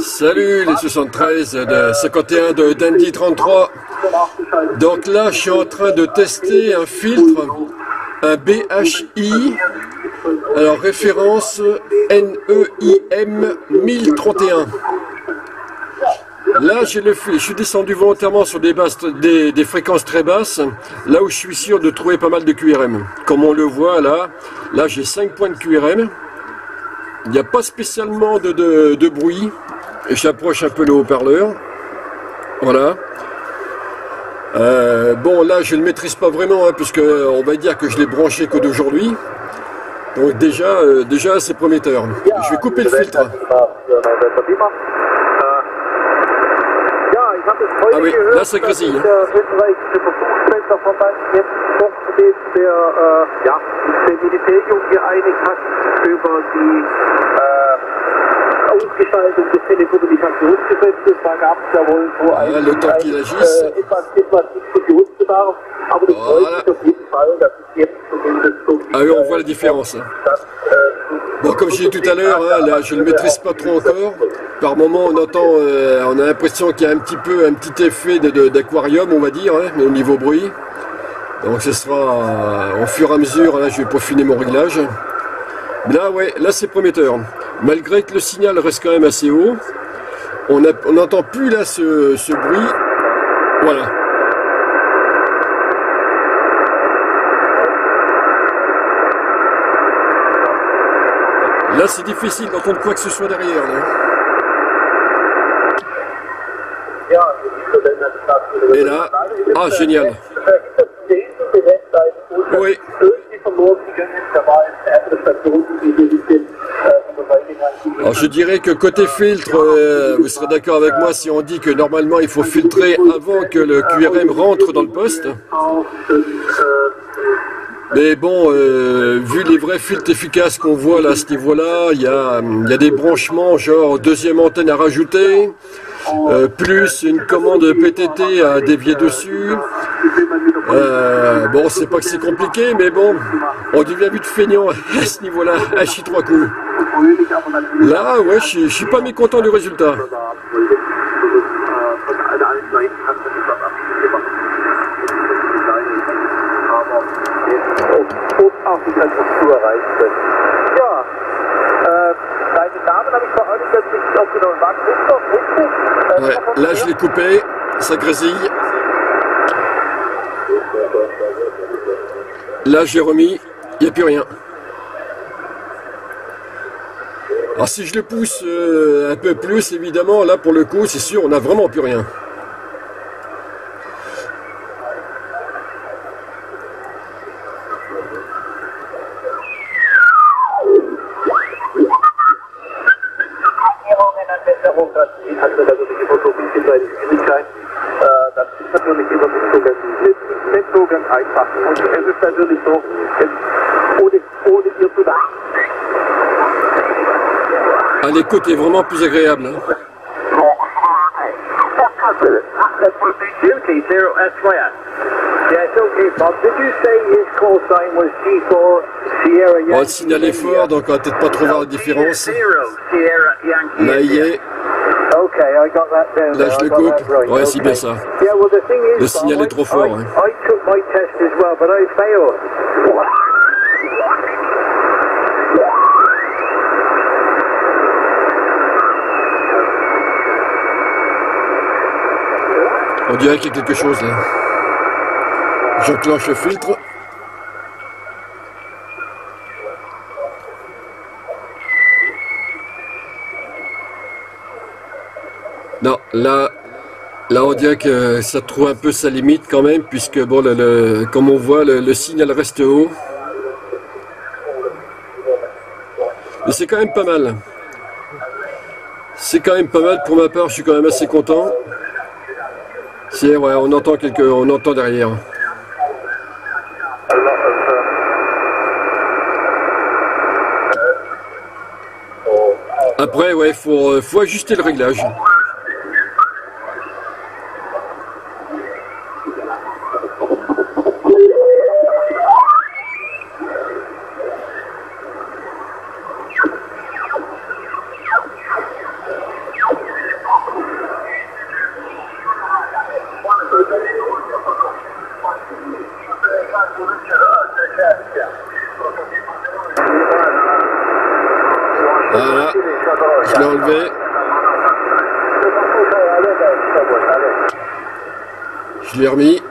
Salut les 73 de 51 de Dandy 33. Donc là, je suis en train de tester un filtre, un BHI, alors référence NEIM 1031. Là, j'ai le je suis descendu volontairement sur des, basses, des, des, fréquences très basses, là où je suis sûr de trouver pas mal de QRM. Comme on le voit là, là j'ai 5 points de QRM. Il n'y a pas spécialement de, de, bruit. Et j'approche un peu le haut-parleur. Voilà. Euh, bon, là, je ne maîtrise pas vraiment, hein, puisque on va dire que je l'ai branché que d'aujourd'hui. Donc déjà, euh, déjà c'est prometteur. Je vais couper le filtre. Ah oui, là ça grésille. mit der äh, ja, der Ministerium geeinigt hat über die äh, Diskussionsbedarf. Aber das so Ah oui, on voit la différence. Bon, comme je disais tout à l'heure, hein, là, je ne le maîtrise pas trop encore. Par moment, on entend, euh, on a l'impression qu'il y a un petit peu un petit effet d'aquarium, on va dire, hein, au niveau bruit. Donc ce sera euh, au fur et à mesure, je vais peaufiner mon réglage. Là ouais, là c'est prometteur. Malgré que le signal reste quand même assez haut, on n'entend plus là ce, bruit. Voilà. Là c'est difficile d'entendre quoi que ce soit derrière. Et là, ah génial. Oui. Alors je dirais que côté filtre, euh, vous serez d'accord avec moi si on dit que normalement il faut filtrer avant que le QRM rentre dans le poste. Mais bon, euh, vu les vrais filtres efficaces qu'on voit là à ce niveau-là, il y a, des branchements genre deuxième antenne à rajouter, euh, plus une commande PTT à dévier dessus. Euh, bon, c'est pas que c'est compliqué, mais bon, on devient vite feignant à ce niveau-là, à chier trois coups. Là, ouais, je suis pas mécontent du résultat. Là je l'ai coupé, ça grésille. Là j'ai remis, il n'y a plus rien. Alors si je le pousse euh, un peu plus, évidemment, là pour le coup, c'est sûr, on n'a vraiment plus rien. L'écoute est vraiment plus agréable. Hein. Bon, le signal est fort, donc on va peut-être pas trop voir la différence. Là, il est. Je le coupe. Ouais, c'est bien ça. Le signal est trop fort. Hein. On dirait qu'il y a quelque chose là. J'enclenche le filtre. Non, là, là on dirait que ça trouve un peu sa limite quand même, puisque bon, le, comme on voit, le, signal reste haut. Mais c'est quand même pas mal. C'est quand même pas mal pour ma part, je suis quand même assez content. C'est ouais, on entend quelque, on entend derrière. Après, ouais, faut, faut ajuster le réglage. Je l'ai enlevé. Je l'ai remis.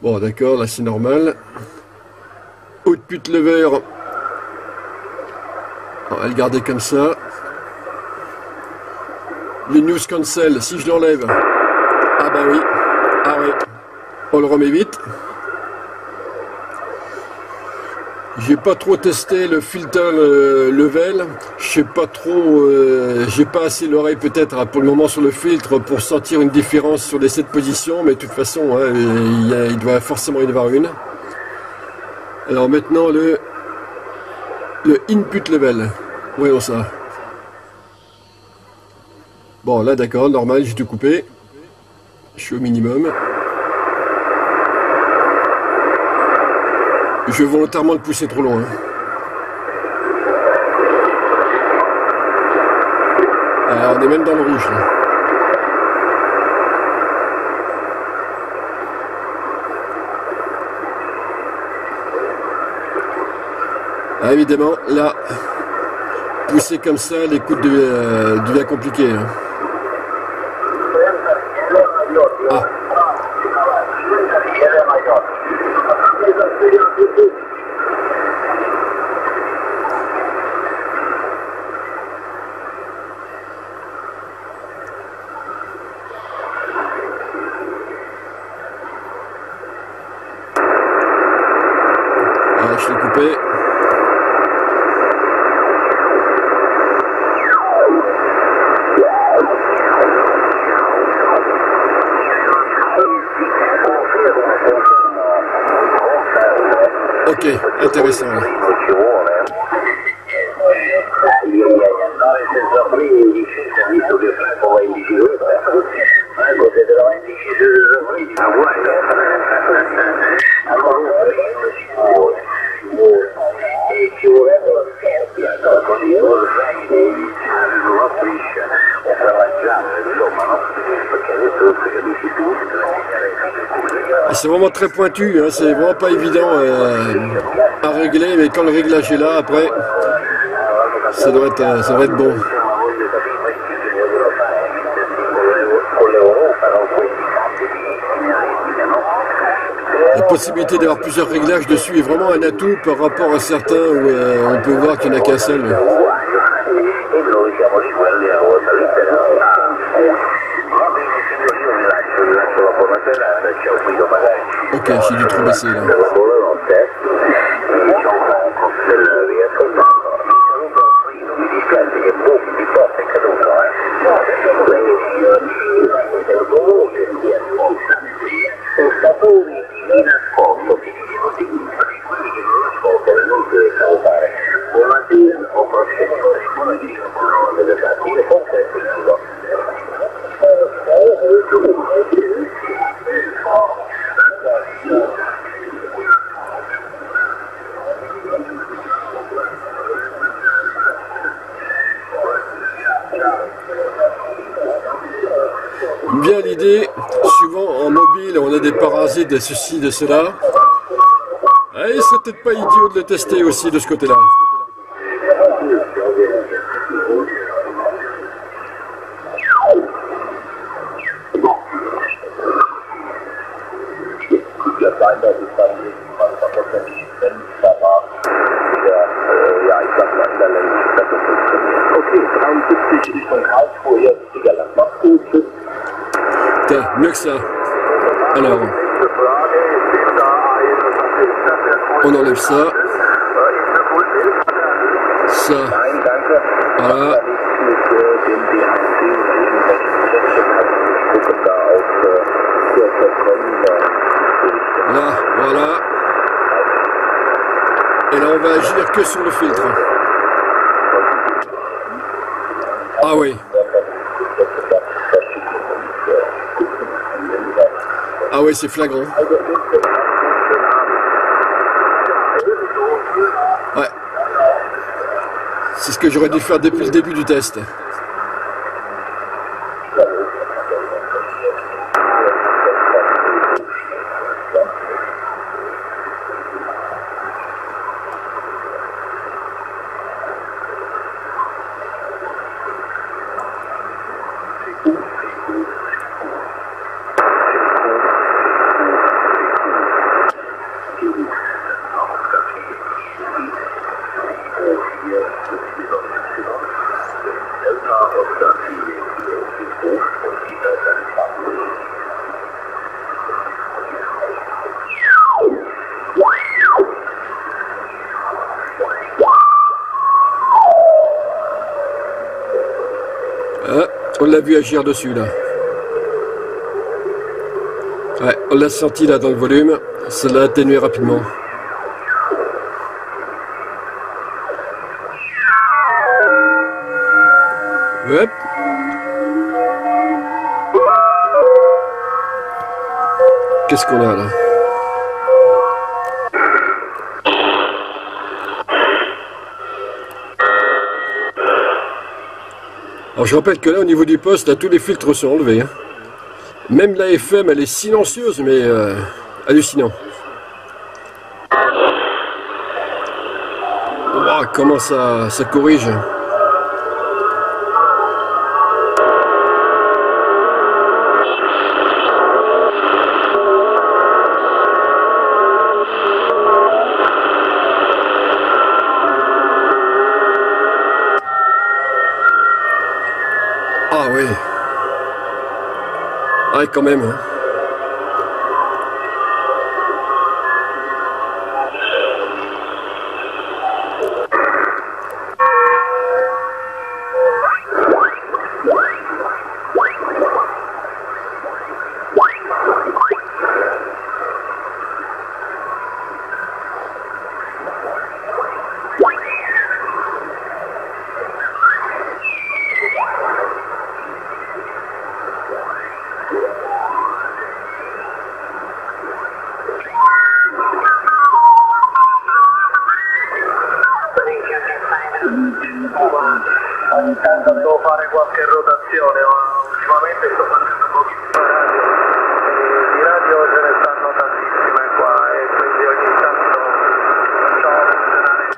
Bon, d'accord, là c'est normal. Output lever. On va le garder comme ça. Le news cancel, si je l'enlève. Ah bah oui. Ah oui. On le remet vite. J'ai pas trop testé le filter euh, level. Je sais pas trop. euh, J'ai pas assez l'oreille peut-être hein, pour le moment sur le filtre pour sentir une différence sur les 7 positions, mais de toute façon, hein, il, doit forcément y en avoir une. Alors maintenant le le input level. Voyons ça. Bon là d'accord, normal, j'ai tout coupé. Je suis au minimum. Je vais volontairement le pousser trop loin. Ah, on est même dans le rouge là. Ah, évidemment, là, pousser comme ça, l'écoute devient, euh, compliquée. hein. Ah. Ah, je l'ai coupé. Ok, intéressant. là. Et C'est vraiment très pointu, hein, c'est vraiment pas évident euh, à régler, mais quand le réglage est là, après, ça doit être, euh, ça être bon. La possibilité d'avoir plusieurs réglages dessus est vraiment un atout par rapport à certains où euh, on peut voir qu'il n'y en a qu'un seul. Ok, j'ai dû trop baisser là. On a des parasites, de ceci, de cela. Ah, il serait peut-être pas idiot de le tester aussi de ce côté-là. Okay, 73 Richtung Karlsruhe, hier ist Siegerland. Mach's gut, tschüss. Tiens, mieux que ça. Alors, on enlève ça, ça, voilà. Là, voilà. Et là, on va agir que sur le filtre. Ah oui. Ah oui, c'est flagrant. Ouais. C'est ce que j'aurais dû faire depuis le début du test. On l'a vu agir dessus là. Ouais, on l'a senti là dans le volume. Ça l'a atténué rapidement. Hop. Qu'est-ce qu'on a là? Je rappelle que là au niveau du poste, tous les filtres sont enlevés. hein. Même la FM, elle est silencieuse, mais euh, hallucinant. Comment ça corrige? Ah quand même. hein. Qualche rotazione, ma ultimamente sto facendo pochissima radio. E di radio ce ne stanno tantissime qua e quindi ogni tanto faccio funzionare.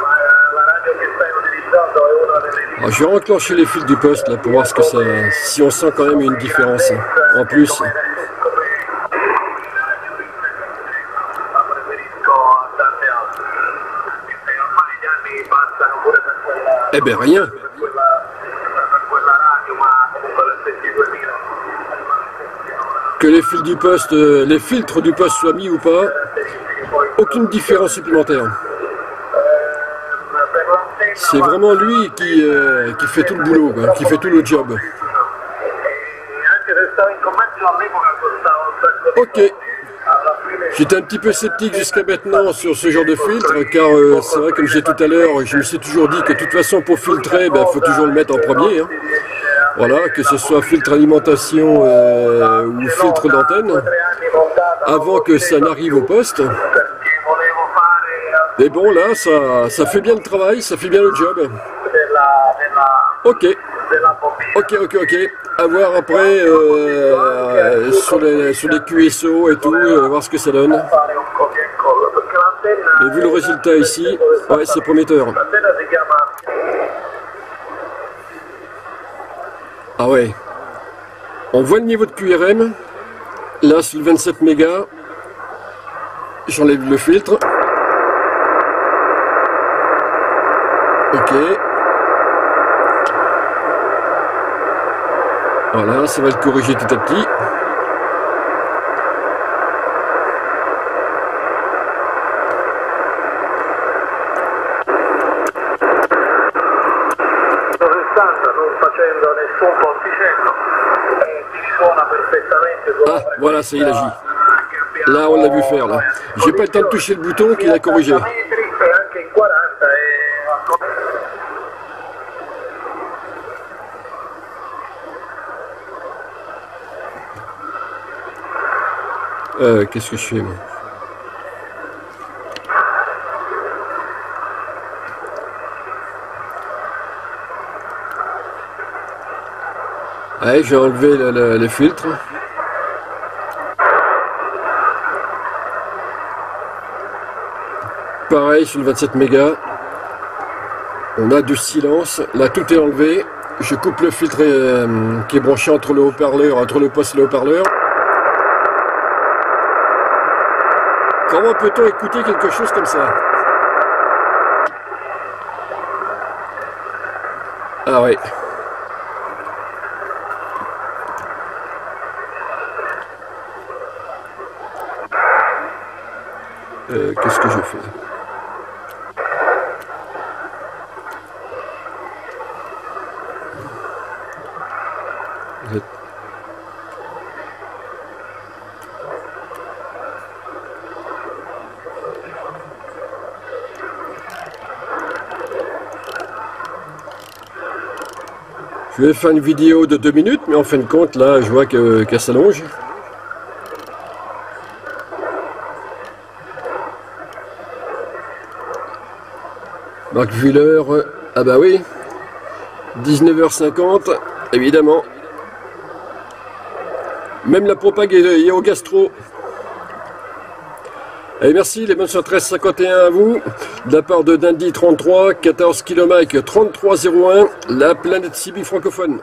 Ma eh, la radio che stai utilizzando è una delle je vais enclencher les fils du poste là pour voir ce que ça, si on sent quand même une différence. hein. En plus, come ma preferisco Que les fils du poste, euh, les filtres du poste soient mis ou pas, aucune différence supplémentaire. C'est vraiment lui qui, euh, qui fait tout le boulot, qui fait tout le job. Ok. J'étais un petit peu sceptique jusqu'à maintenant sur ce genre de filtre, car euh, c'est vrai, comme j'ai tout à l'heure, je me suis toujours dit que de toute façon, pour filtrer, il faut toujours le mettre en premier. hein. Voilà, que ce soit filtre alimentation euh, ou filtre d'antenne, avant que ça n'arrive au poste. Mais bon, là, ça, ça fait bien le travail, ça fait bien le job. Ok, ok, ok, ok. À voir après euh, sur, les, sur les QSO et tout, euh, voir ce que ça donne. Et vu le résultat ici, ouais, c'est prometteur. Ah ouais. On voit le niveau de QRM. Là, sur le 27 mégas, j'enlève le filtre. Ok. Voilà, ça va le corriger petit à petit. Non facendo nessun ponticello e si suona perfettamente con Ah, voilà, ça y est, il agit. Là, on l'a vu faire, là. J'ai pas le temps de toucher le bouton qu'il a corrigé. e anche in 40 e Euh, Qu'est-ce que je fais, moi? Ouais, j'ai enlevé le- le- les filtres. Pareil sur le 27 mégas. On a du silence. Là, tout est enlevé. Je coupe le filtre euh, qui est branché entre le haut-parleur, entre le poste et le haut-parleur. Comment peut-on écouter quelque chose comme ça? Ah ouais. Euh, qu'est-ce que je fais Je vais faire une vidéo de deux minutes, mais en fin de compte, là, je vois qu'elle qu s'allonge. Marc Vuller, ah bah oui, 19h50, évidemment. Même la propague est au gastro. Et merci les bonnes 1351 à vous, de la part de Dandy 33, 14 km 3301, la planète Sibi francophone.